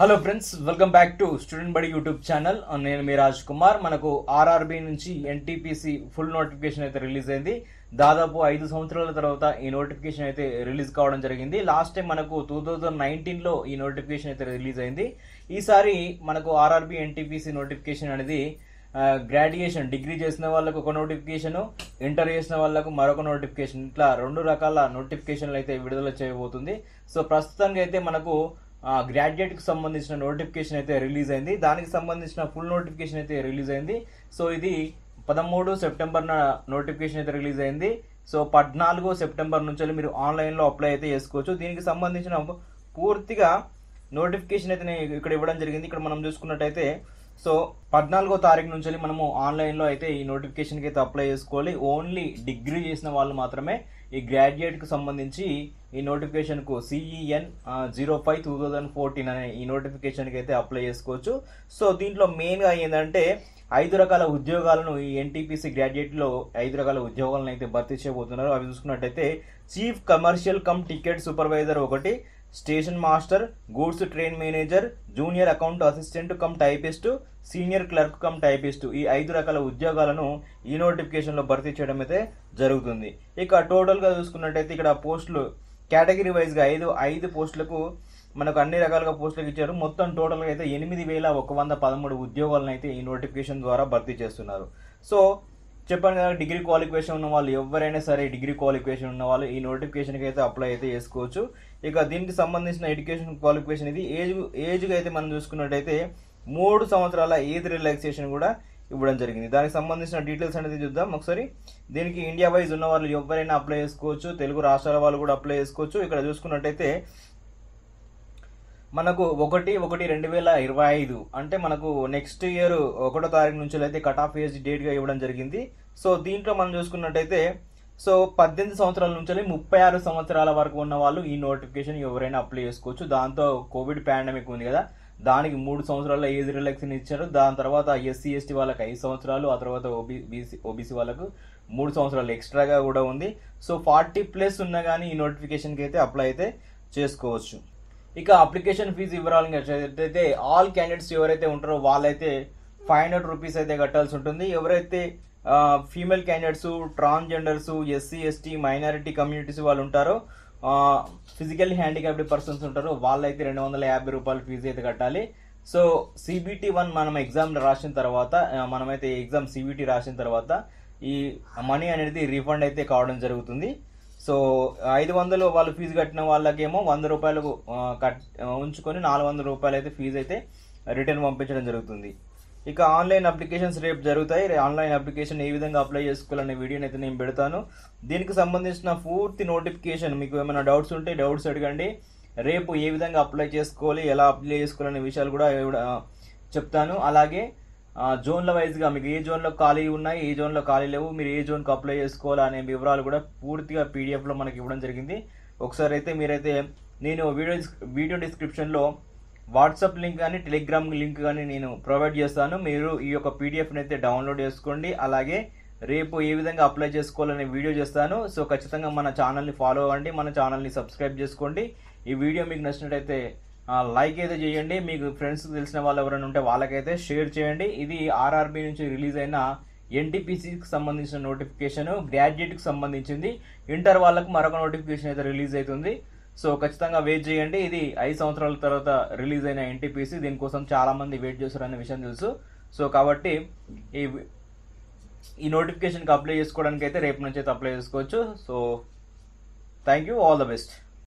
Hello friends welcome back to student Badi YouTube channel నేను మీ రాజ్ కుమార్ మనకు ఆర్ఆర్బి నుంచి ఎన్టీపీసీ ఫుల్ నోటిఫికేషన్ అయితే రిలీజ్ అయింది. దాదాపు ఐదు సంవత్సరాల తర్వాత ఈ నోటిఫికేషన్ అయితే రిలీజ్ కావడం జరిగింది. లాస్ట్ టైం మనకు టూ థౌజండ్ నైన్టీన్లో ఈ నోటిఫికేషన్ అయితే రిలీజ్ అయింది. ఈసారి మనకు ఆర్ఆర్బి ఎన్టీపీసీ నోటిఫికేషన్ అనేది గ్రాడ్యుయేషన్ డిగ్రీ చేసిన వాళ్ళకు ఒక నోటిఫికేషన్ ఇంటర్ చేసిన వాళ్ళకు మరొక నోటిఫికేషన్ ఇట్లా రెండు రకాల నోటిఫికేషన్లు అయితే విడుదల చేయబోతుంది. సో ప్రస్తుతానికి అయితే మనకు గ్రాడ్యుయేట్కి సంబంధించిన నోటిఫికేషన్ అయితే రిలీజ్ అయింది. దానికి సంబంధించిన ఫుల్ నోటిఫికేషన్ అయితే రిలీజ్ అయింది. సో ఇది పదమూడు సెప్టెంబర్ నోటిఫికేషన్ అయితే రిలీజ్ అయింది. సో పద్నాలుగో సెప్టెంబర్ నుంచి మీరు ఆన్లైన్లో అప్లై అయితే చేసుకోవచ్చు. దీనికి సంబంధించిన పూర్తిగా నోటిఫికేషన్ అయితే నేను ఇక్కడ ఇవ్వడం జరిగింది. ఇక్కడ మనం చూసుకున్నట్టయితే సో పద్నాలుగో తారీఖు నుంచి మనము ఆన్లైన్లో అయితే ఈ నోటిఫికేషన్కి అయితే అప్లై చేసుకోవాలి. ఓన్లీ డిగ్రీ చేసిన వాళ్ళు మాత్రమే ఈ గ్రాడ్యుయేట్కి సంబంధించి ఈ నోటిఫికేషన్కు CEN zero five two thousand fourteen అనే ఈ నోటిఫికేషన్కి అయితే అప్లై చేసుకోవచ్చు. సో దీంట్లో మెయిన్గా ఏంటంటే ఐదు రకాల ఉద్యోగాలను ఈ ఎన్టీపీసీ గ్రాడ్యుయేట్లో ఐదు రకాల ఉద్యోగాలను అయితే భర్తీ చేయబోతున్నారు. అవి చూసుకున్నట్టయితే chief commercial cum ticket supervisor ఒకటి station master goods train manager junior account assistant cum typist senior clerk cum typist ఈ ఐదు రకాల ఉద్యోగాలను ఈ నోటిఫికేషన్లో భర్తీ చేయడం అయితే జరుగుతుంది. ఇక టోటల్గా చూసుకున్నట్టయితే ఇక్కడ పోస్టులు కేటగిరీ వైజ్గా ఐదు ఐదు పోస్టులకు మనకు అన్ని రకాలుగా పోస్టులకు ఇచ్చారు. మొత్తం టోటల్గా అయితే ఎనిమిది వేల ఒక వంద పదమూడు ఉద్యోగాలను అయితే ఈ నోటిఫికేషన్ ద్వారా భర్తీ చేస్తున్నారు. సో చెప్పాను కదా డిగ్రీ క్వాలిఫికేషన్ ఉన్న వాళ్ళు ఎవరైనా సరే డిగ్రీ క్వాలిఫికేషన్ ఉన్న వాళ్ళు ఈ నోటిఫికేషన్కి అయితే అప్లై అయితే చేసుకోవచ్చు. ఇక దీనికి సంబంధించిన ఎడ్యుకేషన్ క్వాలిఫికేషన్ ఇది. ఏజ్ ఏజ్గా అయితే మనం చూసుకున్నట్టయితే మూడు సంవత్సరాల ఏజ్ రిలాక్సేషన్ కూడా ఇవ్వడం జరిగింది. దానికి సంబంధించిన డీటెయిల్స్ అనేది చూద్దాం. ఒకసారి దీనికి ఇండియా వైజ్ ఉన్న వాళ్ళు ఎవరైనా అప్లై చేసుకోవచ్చు. తెలుగు రాష్ట్రాల వాళ్ళు కూడా అప్లై చేసుకోవచ్చు. ఇక్కడ చూసుకున్నట్టయితే మనకు ఒకటి ఒకటి రెండు వేల ఇరవై ఐదు. అంటే మనకు నెక్స్ట్ ఇయర్ ఒకటో తారీఖు నుంచి అయితే కట్ ఆఫ్ ఏజ్ డేట్గా ఇవ్వడం జరిగింది. సో దీంట్లో మనం చూసుకున్నట్టయితే సో పద్దెనిమిది సంవత్సరాల నుంచి ముప్పై ఆరు సంవత్సరాల వరకు ఉన్న వాళ్ళు ఈ నోటిఫికేషన్ ఎవరైనా అప్లై చేసుకోవచ్చు. దాంతో కోవిడ్ పాండమిక్ ఉంది కదా. దానికి మూడు సంవత్సరాల ఏజ్ రిలాక్సేషన్ ఇచ్చారు. దాని తర్వాత ఎస్సీ ఎస్టీ వాళ్ళకి ఐదు సంవత్సరాలు ఆ తర్వాత ఓబీ బీసీ ఓబీసీ వాళ్ళకు మూడు సంవత్సరాలు ఎక్స్ట్రాగా కూడా ఉంది. సో ఫార్టీ ప్లస్ ఉన్నా కానీ ఈ నోటిఫికేషన్కి అయితే అప్లై అయితే చేసుకోవచ్చు. ఇక అప్లికేషన్ ఫీజు వివరాలు అయితే ఆల్ క్యాండిడేట్స్ ఎవరైతే ఉంటారో వాళ్ళైతే ఫైవ్ హండ్రెడ్ రూపీస్ అయితే కట్టాల్సి ఉంటుంది. ఎవరైతే female candidates transgenders SC ST minority communities వాళ్ళు ఉంటారో ఫిజికల్ హ్యాండిక్యాప్డ్ పర్సన్స్ ఉంటారో వాళ్ళైతే రెండు వందల యాభై రూపాయలు ఫీజు అయితే కట్టాలి. సో సిబిటీ వన్ మనం ఎగ్జామ్ రాసిన తర్వాత మనమైతే ఎగ్జామ్ సిబిటీ రాసిన తర్వాత ఈ మనీ అనేది రీఫండ్ అయితే కావడం జరుగుతుంది. సో ఐదు వందలు వాళ్ళు ఫీజు కట్టిన వాళ్ళకేమో వంద రూపాయలు కట్ ఉంచుకొని నాలుగు వందల రూపాయలు అయితే ఫీజు అయితే రిటర్న్ పంపించడం జరుగుతుంది. ఇక ఆన్లైన్ అప్లికేషన్స్ రేపు జరుగుతాయి. ఆన్లైన్ అప్లికేషన్ ఏ విధంగా అప్లై చేసుకోవాలనే వీడియోని అయితే నేను పెడతాను. దీనికి సంబంధించిన పూర్తి నోటిఫికేషన్ మీకు ఏమైనా డౌట్స్ ఉంటే డౌట్స్ అడగండి. రేపు ఏ విధంగా అప్లై చేసుకోవాలి ఎలా అప్లై చేసుకోవాలనే విషయాలు కూడా చెప్తాను. అలాగే జోన్ల వైజ్గా మీకు ఏ జోన్లో ఖాళీ ఉన్నాయి ఏ జోన్లో ఖాళీ లేవు మీరు ఏ జోన్కి అప్లై చేసుకోవాలి అనే వివరాలు కూడా పూర్తిగా పీడిఎఫ్లో మనకి ఇవ్వడం జరిగింది. ఒకసారి అయితే మీరైతే నేను వీడియో వీడియో డిస్క్రిప్షన్లో వాట్సాప్ లింక్ కానీ టెలిగ్రామ్ లింక్ కానీ నేను ప్రొవైడ్ చేస్తాను. మీరు ఈ యొక్క పీడిఎఫ్ని అయితే డౌన్లోడ్ చేసుకోండి. అలాగే రేపు ఏ విధంగా అప్లై చేసుకోవాలనే వీడియో చేస్తాను. సో ఖచ్చితంగా మన ఛానల్ని ఫాలో అవ్వండి మన ఛానల్ని సబ్స్క్రైబ్ చేసుకోండి. ఈ వీడియో మీకు నచ్చినట్టయితే లైక్ అయితే చేయండి. మీకు ఫ్రెండ్స్ తెలిసిన వాళ్ళు ఎవరైనా ఉంటే వాళ్ళకైతే షేర్ చేయండి. ఇది ఆర్ఆర్బి నుంచి రిలీజ్ అయిన ఎన్టీపీసీకి సంబంధించిన నోటిఫికేషన్ గ్రాడ్యుయేట్కి సంబంధించింది. ఇంటర్ వాళ్ళకు మరొక నోటిఫికేషన్ అయితే రిలీజ్ అవుతుంది. సో ఖచ్చితంగా వెయిట్ చేయండి. ఇది ఐదు సంవత్సరాల తర్వాత రిలీజ్ అయిన ఎన్టీపీసీ దీనికోసం చాలామంది వెయిట్ చేస్తారనే విషయం తెలుసు. సో కాబట్టి ఈ ఈ నోటిఫికేషన్కి అప్లై చేసుకోవడానికి అయితే రేపు నుంచి అయితే అప్లై చేసుకోవచ్చు. So thank you all the best